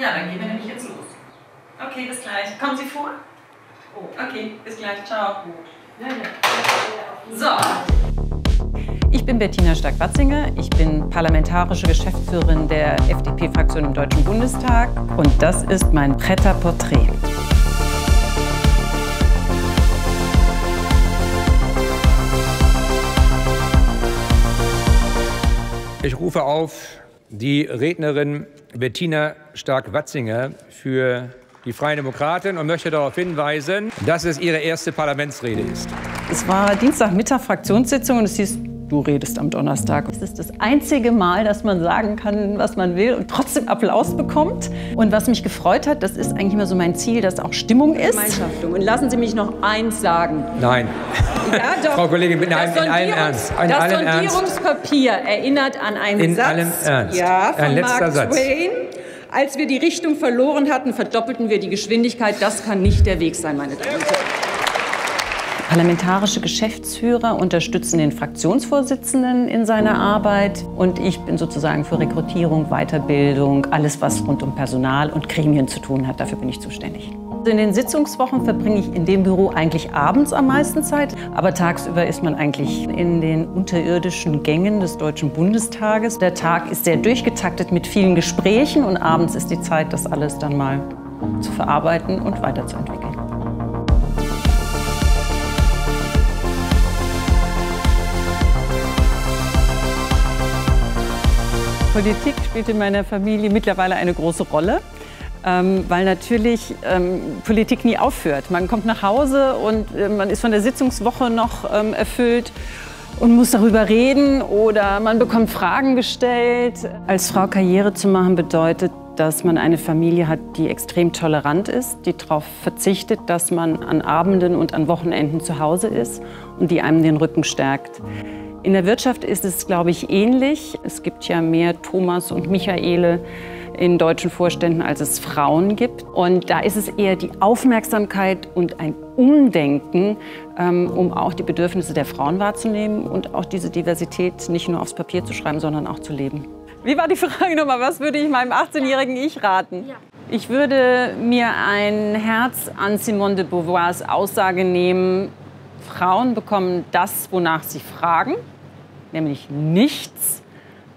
Ja, dann gehen wir nämlich jetzt los. Okay, bis gleich. Kommen Sie vor? Oh, okay, bis gleich. Ciao. So. Ich bin Bettina Stark-Watzinger. Ich bin parlamentarische Geschäftsführerin der FDP-Fraktion im Deutschen Bundestag. Und das ist mein Prêt-à-Portrait. Ich rufe auf die Rednerin Bettina Stark-Watzinger für die Freien Demokraten und möchte darauf hinweisen, dass es ihre erste Parlamentsrede ist. Es war Dienstagmittag Fraktionssitzung und es hieß, du redest am Donnerstag. Es ist das einzige Mal, dass man sagen kann, was man will und trotzdem Applaus bekommt. Und was mich gefreut hat, das ist eigentlich immer so mein Ziel, dass auch Stimmung ist. Und lassen Sie mich noch eins sagen. Nein. Ja, doch. Frau Kollegin, in, allem, in allem Ernst. In das allem Ernst. Sondierungspapier erinnert an einen In Satz allem Ernst. Ja, von Ein letzter Mark Satz. Twain. Als wir die Richtung verloren hatten, verdoppelten wir die Geschwindigkeit. Das kann nicht der Weg sein, meine Damen und Herren. Parlamentarische Geschäftsführer unterstützen den Fraktionsvorsitzenden in seiner Arbeit und ich bin sozusagen für Rekrutierung, Weiterbildung, alles was rund um Personal und Gremien zu tun hat. Dafür bin ich zuständig. In den Sitzungswochen verbringe ich in dem Büro eigentlich abends am meisten Zeit, aber tagsüber ist man eigentlich in den unterirdischen Gängen des Deutschen Bundestages. Der Tag ist sehr durchgetaktet mit vielen Gesprächen und abends ist die Zeit, das alles dann mal zu verarbeiten und weiterzuentwickeln. Politik spielt in meiner Familie mittlerweile eine große Rolle, ähm, weil natürlich ähm, Politik nie aufhört. Man kommt nach Hause und äh, man ist von der Sitzungswoche noch ähm, erfüllt und muss darüber reden oder man bekommt Fragen gestellt. Als Frau Karriere zu machen bedeutet, dass man eine Familie hat, die extrem tolerant ist, die darauf verzichtet, dass man an Abenden und an Wochenenden zu Hause ist und die einem den Rücken stärkt. In der Wirtschaft ist es, glaube ich, ähnlich. Es gibt ja mehr Thomas und Michaele in deutschen Vorständen, als es Frauen gibt. Und da ist es eher die Aufmerksamkeit und ein Umdenken, ähm, um auch die Bedürfnisse der Frauen wahrzunehmen und auch diese Diversität nicht nur aufs Papier zu schreiben, sondern auch zu leben. Wie war die Frage nochmal? Was würde ich meinem 18-jährigen Ich raten? Ich würde mir ein Herz an Simone de Beauvoirs Aussage nehmen, Frauen bekommen das, wonach sie fragen, nämlich nichts.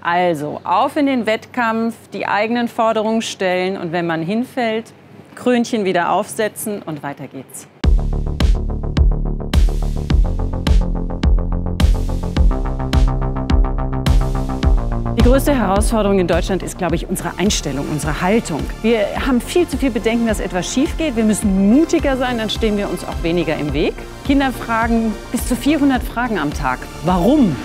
Also auf in den Wettkampf, die eigenen Forderungen stellen und wenn man hinfällt, Krönchen wieder aufsetzen und weiter geht's. Die größte Herausforderung in Deutschland ist, glaube ich, unsere Einstellung, unsere Haltung. Wir haben viel zu viel Bedenken, dass etwas schief geht. Wir müssen mutiger sein, dann stehen wir uns auch weniger im Weg. Kinder fragen bis zu 400 Fragen am Tag. Warum?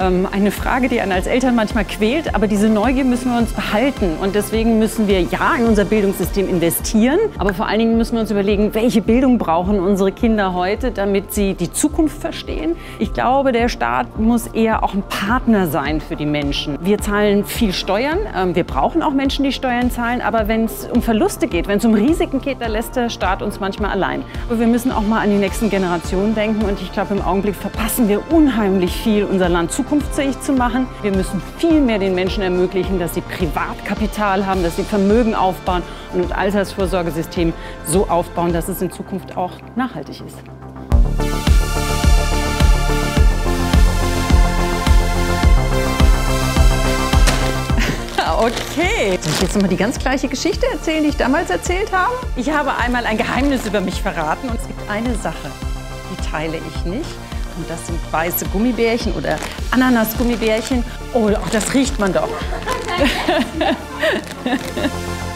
Ähm, eine Frage, die einen als Eltern manchmal quält, aber diese Neugier müssen wir uns behalten. Und deswegen müssen wir ja in unser Bildungssystem investieren, aber vor allen Dingen müssen wir uns überlegen, welche Bildung brauchen unsere Kinder heute, damit sie die Zukunft verstehen. Ich glaube, der Staat muss eher auch ein Partner sein für die Menschen. Wir zahlen viel Steuern, ähm, wir brauchen auch Menschen, die Steuern zahlen, aber wenn es um Verluste geht, wenn es um Risiken geht, da lässt der Staat uns manchmal allein. Aber wir müssen auch mal an die nächsten Generationen denken und ich glaube, im Augenblick verpassen wir unheimlich viel, unser Land zukunftsfähig zu machen. Wir müssen viel mehr den Menschen ermöglichen, dass sie Privatkapital haben, dass sie Vermögen aufbauen und ein Altersvorsorgesystem so aufbauen, dass es in Zukunft auch nachhaltig ist. Okay. Soll ich jetzt noch mal die ganz gleiche Geschichte erzählen, die ich damals erzählt habe? Ich habe einmal ein Geheimnis über mich verraten und es gibt eine Sache, die teile ich nicht. Und das sind weiße Gummibärchen oder Ananas-Gummibärchen. Oh, ach, das riecht man doch.